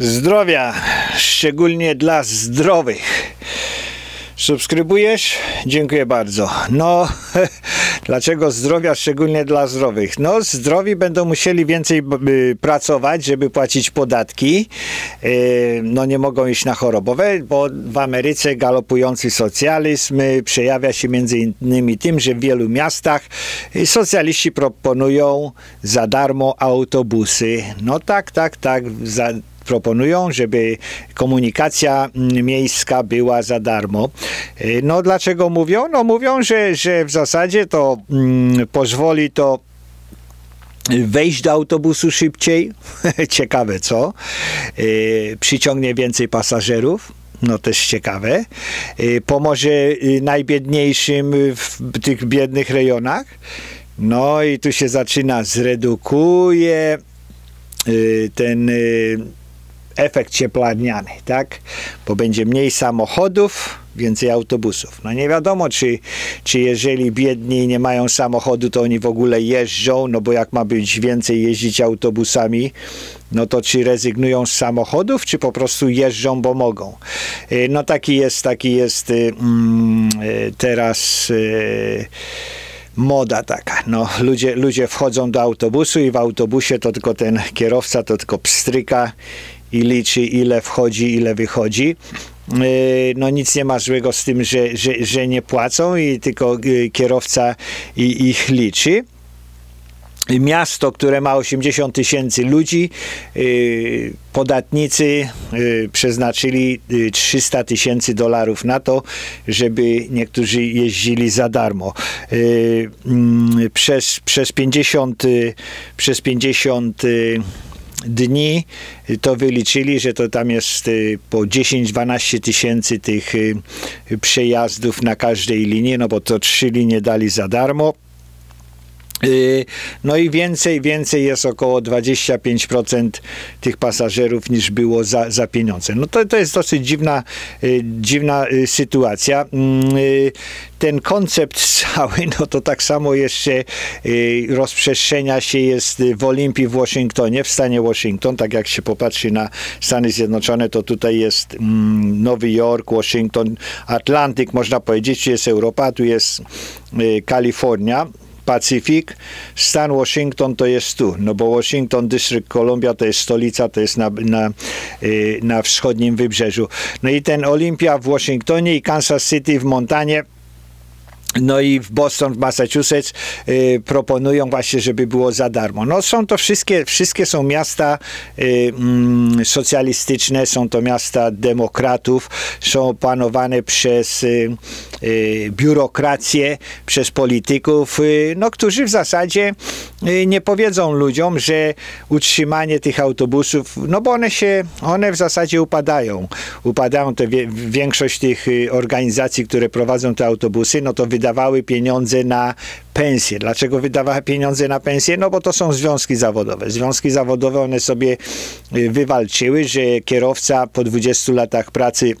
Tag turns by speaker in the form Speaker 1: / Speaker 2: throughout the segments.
Speaker 1: Zdrowia, szczególnie dla zdrowych. Subskrybujesz? Dziękuję bardzo. No, dlaczego zdrowia, szczególnie dla zdrowych? No, zdrowi będą musieli więcej pracować, żeby płacić podatki. Y, no, nie mogą iść na chorobowe, bo w Ameryce galopujący socjalizm przejawia się między innymi tym, że w wielu miastach socjaliści proponują za darmo autobusy. No tak, tak, tak. Za, proponują, żeby komunikacja miejska była za darmo. Y, no dlaczego mówią? No mówią, że, że w zasadzie to mm, pozwoli to wejść do autobusu szybciej. Ciekawe co? Yy, przyciągnie więcej pasażerów. No też ciekawe. Yy, pomoże yy, najbiedniejszym w tych biednych rejonach. No i tu się zaczyna, zredukuje ten efekt cieplarniany, tak? Bo będzie mniej samochodów, więcej autobusów. No nie wiadomo, czy, czy jeżeli biedni nie mają samochodu, to oni w ogóle jeżdżą, no bo jak ma być więcej jeździć autobusami, no to czy rezygnują z samochodów, czy po prostu jeżdżą, bo mogą. E, no taki jest, taki jest y, mm, y, teraz y, moda taka. No, ludzie, ludzie wchodzą do autobusu i w autobusie to tylko ten kierowca to tylko pstryka i liczy ile wchodzi, ile wychodzi. E, no nic nie ma złego z tym, że, że, że nie płacą i tylko e, kierowca ich liczy miasto, które ma 80 tysięcy ludzi, e, podatnicy przeznaczyli 300 tysięcy dolarów na to, żeby niektórzy jeździli za darmo. Mm, przez, przez 50 przez 50 dni to wyliczyli, że to tam jest y, po 10-12 tysięcy tych y, przejazdów na każdej linii, no bo to trzy linie dali za darmo. Y, no i więcej, więcej jest około 25% tych pasażerów niż było za, za pieniądze. No to, to jest dosyć dziwna, y, dziwna y, sytuacja. Mm, ten koncept cały, no to tak samo jeszcze rozprzestrzenia się jest w Olimpii w Waszyngtonie, w stanie Waszyngton, tak jak się popatrzy na Stany Zjednoczone, to tutaj jest mm, Nowy Jork, Waszyngton, Atlantyk, można powiedzieć, tu jest Europa, tu jest Kalifornia Pacyfik, stan Washington to jest tu, no bo Washington, Dystrykt Columbia to jest stolica, to jest na, na, y, na wschodnim wybrzeżu. No i ten Olimpia w Waszyngtonie i Kansas City w Montanie no i w Boston, w Massachusetts y, proponują właśnie, żeby było za darmo. No są to wszystkie, wszystkie są miasta y, mm, socjalistyczne, są to miasta demokratów, są panowane przez y, y biurokrację, przez polityków, y, no którzy w zasadzie nie powiedzą ludziom, że utrzymanie tych autobusów, no bo one się, one w zasadzie upadają. Upadają te większość tych organizacji, które prowadzą te autobusy, no to wydawały pieniądze na pensje. Dlaczego wydawały pieniądze na pensje? No bo to są związki zawodowe. Związki zawodowe one sobie y, wywalczyły, że kierowca po 20 latach pracy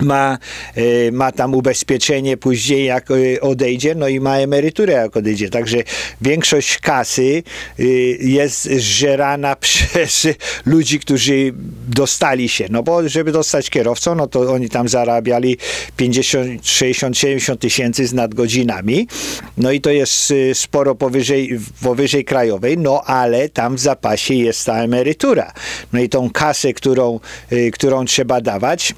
Speaker 1: ma, e, ma tam ubezpieczenie później jak e, odejdzie, no i ma emeryturę jak odejdzie. Także większość kasy e, jest zżerana przez ludzi, którzy dostali się. No bo żeby dostać kierowcą, no to oni tam zarabiali 50, 60, 70 tysięcy z nadgodzinami. No i to jest sporo powyżej, powyżej krajowej, no ale tam w zapasie jest ta emerytura. No i tą kasę, którą, którą trzeba dawać,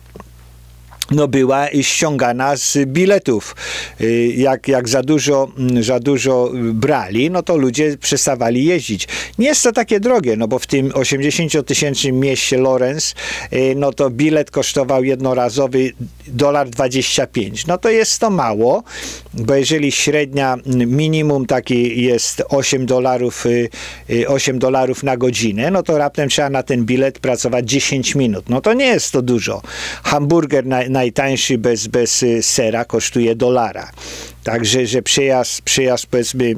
Speaker 1: no była ściągana z biletów. Y, jak, jak za, dużo, mm, za dużo brali, no to ludzie przestawali jeździć. Nie jest to takie drogie, no bo w tym 80-tysięcznym mieście Lorenz, y, no to bilet kosztował jednorazowy dolar 25. No to jest to mało, bo jeżeli średnia mm, minimum taki jest 8 dolarów, 8 y, dolarów na godzinę, no to raptem trzeba na ten bilet pracować 10 minut. No to nie jest to dużo. Hamburger na, najtańszy bez, bez y, sera kosztuje dolara. Także, że przejazd, przejazd powiedzmy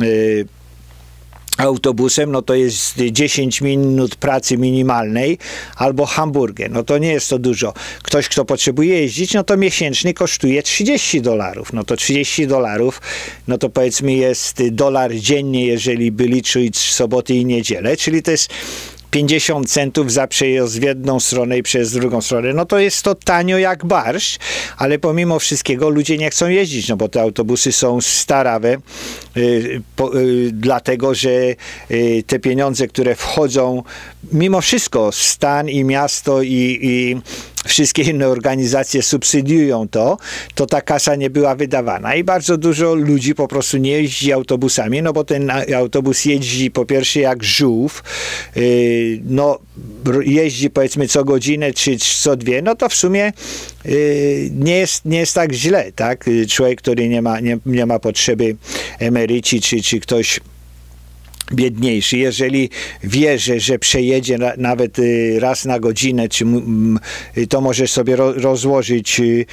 Speaker 1: yy, autobusem, no to jest 10 minut pracy minimalnej, albo hamburger, no to nie jest to dużo. Ktoś, kto potrzebuje jeździć, no to miesięczny kosztuje 30 dolarów. No to 30 dolarów, no to powiedzmy jest dolar dziennie, jeżeli by liczyć soboty i niedzielę, czyli to jest 50 centów za przejazd w jedną stronę i przez drugą stronę. No to jest to tanio jak barszcz, ale pomimo wszystkiego ludzie nie chcą jeździć, no bo te autobusy są starawe, y, po, y, dlatego że y, te pieniądze, które wchodzą, mimo wszystko stan i miasto i, i wszystkie inne organizacje subsydiują to, to ta kasa nie była wydawana. I bardzo dużo ludzi po prostu nie jeździ autobusami, no bo ten autobus jeździ po pierwsze jak żółw, yy, no jeździ powiedzmy co godzinę czy co dwie, no to w sumie yy, nie, jest, nie jest tak źle, tak? Człowiek, który nie ma, nie, nie ma potrzeby emeryci, czy, czy ktoś biedniejszy. Jeżeli wie, że, przejedzie na, nawet y, raz na godzinę, czy, y, to możesz sobie ro, rozłożyć y,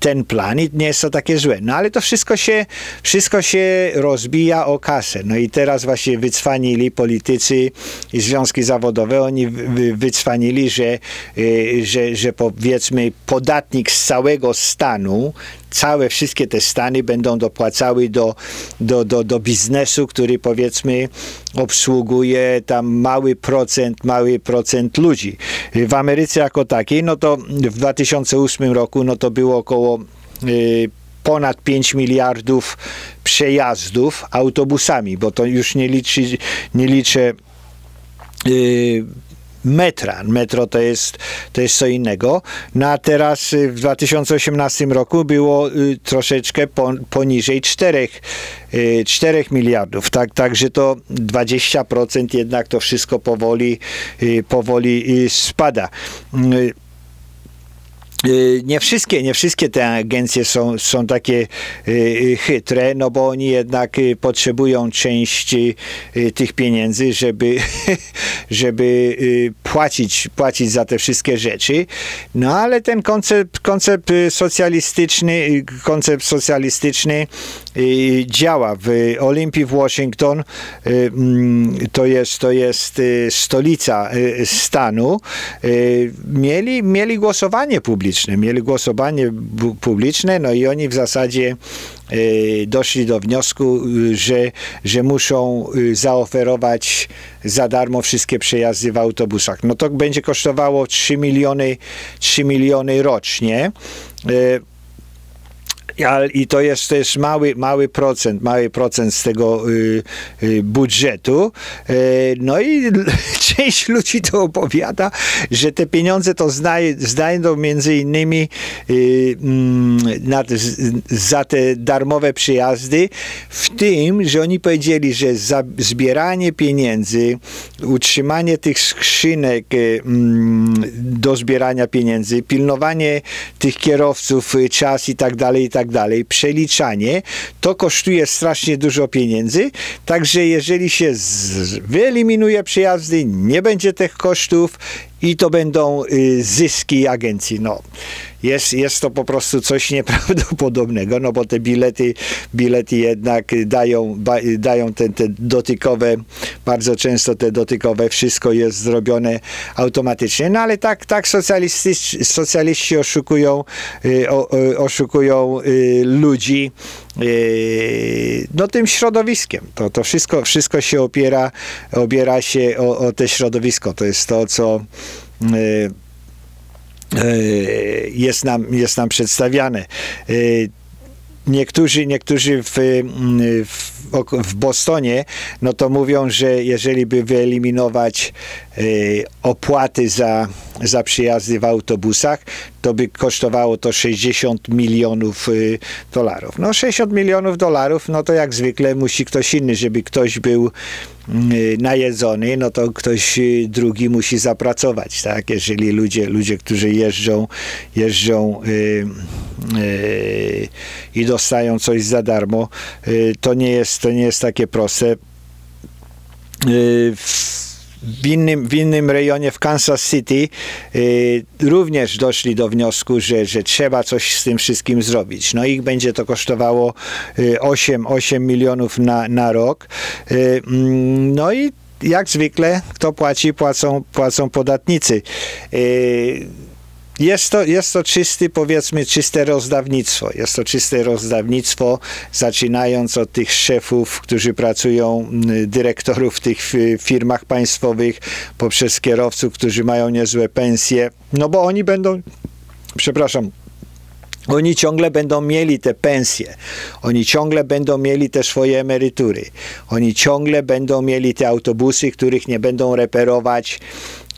Speaker 1: ten plan i nie jest to takie złe. No ale to wszystko się, wszystko się rozbija o kasę. No i teraz właśnie wycwanili politycy i związki zawodowe, oni wycwanili, że, że, że powiedzmy podatnik z całego stanu całe wszystkie te stany będą dopłacały do, do, do, do biznesu, który powiedzmy obsługuje tam mały procent, mały procent ludzi. W Ameryce jako takiej, no to w 2008 roku, no to było około y, ponad 5 miliardów przejazdów autobusami, bo to już nie, liczy, nie liczę y, metra. Metro to jest, to jest co innego. No a teraz y, w 2018 roku było y, troszeczkę poniżej 4, 4 y, miliardów. Tak, także to 20% jednak to wszystko powoli, powoli spada. Y, nie wszystkie, nie wszystkie te agencje są, są takie y, y, chytre, no bo oni jednak potrzebują części tych pieniędzy, żeby, żeby płacić, płacić za te wszystkie rzeczy. No ale ten koncept, koncept socjalistyczny, koncept socjalistyczny działa. W Olimpii w Washington mm, to jest, to jest stolica stanu. Mieli, mieli głosowanie publiczne. Mieli głosowanie publiczne, no i oni w zasadzie doszli do wniosku, że, że muszą e, zaoferować za darmo wszystkie przejazdy w autobusach. No to będzie kosztowało 3 miliony, 3 miliony rocznie. I to jest też mały, mały procent, mały procent z tego y, y, budżetu. Y, no i część ludzi to opowiada, że te pieniądze to znajdą między innymi y, mm, na, za te darmowe przyjazdy, w tym, że oni powiedzieli, że za zbieranie pieniędzy, utrzymanie tych skrzynek y, mm, do zbierania pieniędzy, pilnowanie tych kierowców, y, czas i tak dalej, i tak tak dalej, przeliczanie, to kosztuje strasznie dużo pieniędzy, także jeżeli się wyeliminuje przyjazdy, nie będzie tych kosztów i to będą y, zyski agencji. No, jest, jest to po prostu coś nieprawdopodobnego, no bo te bilety, bilety jednak dają, dają te, te dotykowe, bardzo często te dotykowe, wszystko jest zrobione automatycznie, no ale tak, tak socjaliści, oszukują, y, oszukują y, ludzi no tym środowiskiem. To, to wszystko, wszystko się opiera, opiera się o, o te środowisko. To jest to, co Y, y, jest nam, jest nam przedstawiane. Y, niektórzy, niektórzy w, w, w Bostonie, no to mówią, że jeżeli by wyeliminować opłaty za, za przyjazdy w autobusach, to by kosztowało to 60 milionów dolarów. No 60 milionów dolarów, no to jak zwykle musi ktoś inny, żeby ktoś był Y, najedzony, no to ktoś y, drugi musi zapracować, tak? Jeżeli ludzie, ludzie którzy jeżdżą, jeżdżą yy, yy, i dostają coś za darmo, yy, to, nie jest, to nie jest takie proste. W, w innym, w innym rejonie w Kansas City y, również doszli do wniosku, że, że trzeba coś z tym wszystkim zrobić. No ich będzie to kosztowało y, 8, 8 milionów na, na rok. Y, mm, no i jak zwykle, kto płaci, płacą, płacą podatnicy. Y, jest to, jest to czysty, powiedzmy, czyste rozdawnictwo. Jest to czyste rozdawnictwo, zaczynając od tych szefów, którzy pracują, dyrektorów w tych fi- firmach państwowych, poprzez kierowców, którzy mają niezłe pensje, no bo oni będą, przepraszam, oni ciągle będą mieli te pensje, oni ciągle będą mieli te swoje emerytury, oni ciągle będą mieli te autobusy, których nie będą reperować,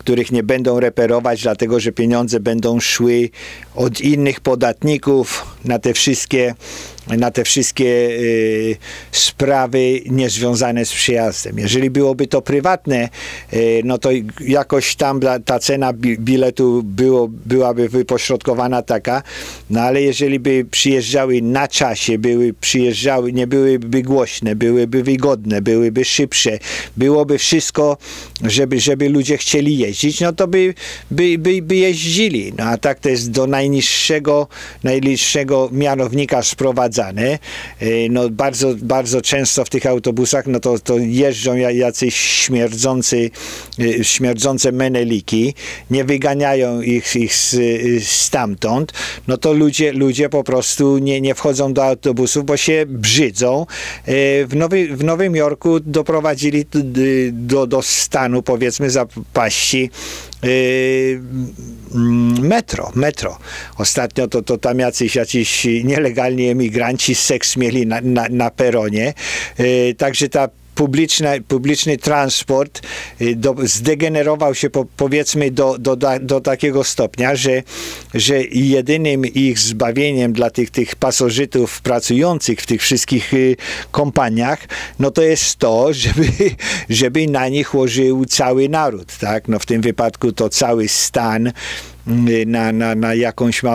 Speaker 1: których nie będą reperować, dlatego że pieniądze będą szły od innych podatników na te wszystkie, na te wszystkie y, sprawy niezwiązane z przyjazdem. Jeżeli byłoby to prywatne, y, no to jakoś tam ta, cena bi- biletu było, byłaby wypośrodkowana taka, no ale jeżeli by przyjeżdżały na czasie, były przyjeżdżały, nie byłyby głośne, byłyby wygodne, byłyby szybsze, byłoby wszystko, żeby, żeby ludzie chcieli jeździć, no to by, by, by, by jeździli. No a tak to jest do najniższego, najniższego mianownika sprowadzane. Y, No bardzo, bardzo często w tych autobusach, no to, to jeżdżą ja- jacyś śmierdzący, y, śmierdzące meneliki, nie wyganiają ich, ich z, y, stamtąd, no to ludzie, ludzie po prostu nie, nie wchodzą do autobusów, bo się brzydzą. W, Nowy, w Nowym Jorku doprowadzili do, do, stanu, powiedzmy, zapaści metro, metro. Ostatnio to, to tam jacyś, jacyś nielegalni emigranci seks mieli na, na, na peronie. Y, Także ta publiczna, publiczny transport y, do, zdegenerował się po, powiedzmy do, do, do takiego stopnia, że, że jedynym ich zbawieniem dla tych, tych pasożytów pracujących w tych wszystkich y, kompaniach, no to jest to, żeby, żeby na nich łożył cały naród, tak? No w tym wypadku to cały stan y, na, na, na jakąś małą